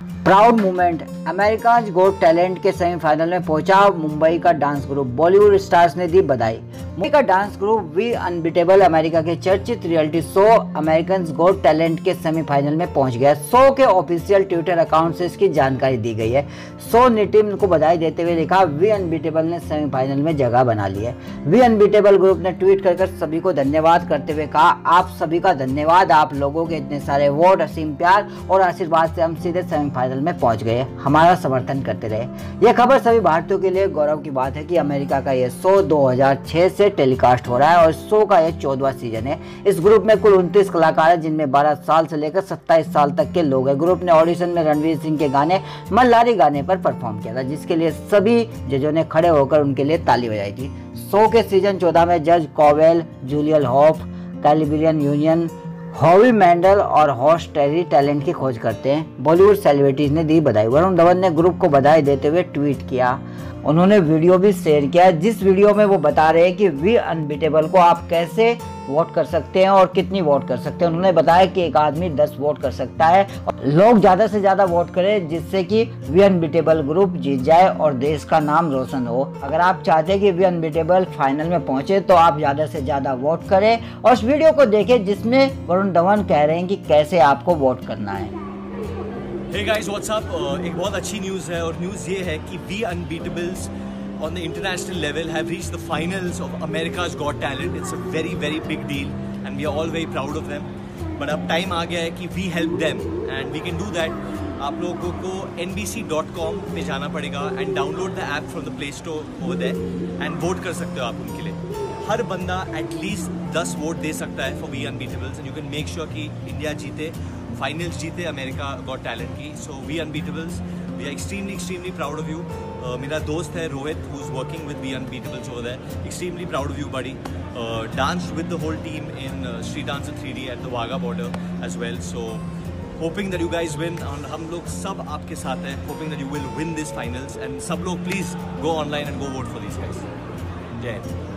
Proud movement America's Got Talent के semifinal में पहुँचा। मुंबई का डांस ग्रुप, बॉलीवुड स्टार्स ने दी बधाई। का dance group We Unbeatable America के चर्चित reality show American Got Talent के सेमीफाइनल में पहुँच गया शो के ऑफिशियल ट्विटर अकाउंट से इसकी जानकारी दी गई है। शो ने टीम को बधाई देते हुए लिखा वी अनबिटेबल ने सेमीफाइनल में जगह बना ली है। वी अनबिटेबल ग्रुप ने ट्वीट कर, कर सभी को धन्यवाद करते हुए कहा आप सभी का धन्यवाद। आप लोगों के इतने सारे वोट असीम प्यार और आशीर्वाद से हम सीधे सेमीफाइनल में पहुँच गए हमारा समर्थन करते रहे। यह खबर सभी भारतीयों के लिए गौरव की बात है कि अमेरिका का यह शो 2006 से टेलीकास्ट हो रहा है और शो का यह चौदवा सीज़न है। इस ग्रुप में कुल उनतीस कलाकार है, जिनमें 12 साल से लेकर 27 साल तक के लोग हैं। ग्रुप ने ऑडिशन में रणवीर सिंह के गाने मल्लारी गाने पर परफॉर्म किया था, जिसके लिए सभी जजों ने खड़े होकर उनके लिए ताली बजाई थी। शो के सीज़न चौदह में जज Cowell, Julianne Hough Gabrielle Union, Howie Mandel और हॉस्ट टेरी टैलेंट की खोज करते हैं। बॉलीवुड सेलिब्रिटीज ने दी बधाई। वरुण धवन ने ग्रुप को बधाई देते हुए ट्वीट किया। उन्होंने वीडियो भी शेयर किया जिस वीडियो में वो बता रहे हैं कि वी अनबिटेबल को आप कैसे वोट कर सकते हैं और कितनी वोट कर सकते हैं। उन्होंने बताया कि एक आदमी 10 वोट कर सकता है लोग ज़्यादा से ज़्यादा वोट करें जिससे कि वी अनबिटेबल ग्रुप जीत जाए और देश का नाम रोशन हो। अगर आप चाहते हैं कि वी अनबिटेबल फाइनल में पहुँचे तो आप ज़्यादा से ज़्यादा वोट करें और उस वीडियो को देखें जिसमें वरुण धवन कह रहे हैं कि कैसे आपको वोट करना है। Hey guys, what's up? Uh, एक बहुत अच्छी न्यूज़ है और न्यूज़ ये है कि V Unbeatables on the international level have reach the finals of America's got talent it's a very very big deal and we are all very proud of them but अब time आ गया है कि we help them and we can do that आप लोगों को N B C dot com पर जाना पड़ेगा and download the app from the Play Store over that and vote कर सकते हो आप उनके लिए. हर बंदा एटलीस्ट दस वोट दे सकता है for V Unbeatables and you can make sure कि इंडिया जीते फाइनल्स जीते अमेरिका गॉट टैलेंट की. So V Unbeatables we are extremely extremely proud of you मेरा दोस्त है Rohit who is working with V Unbeatables over that extremely proud of you buddy dance with the whole team in street dance three D at the Wagah border as well so hoping that you guys win और हम लोग सब आपके साथ हैं hoping that you will win this finals and सब लोग please go online and go vote for this guys जय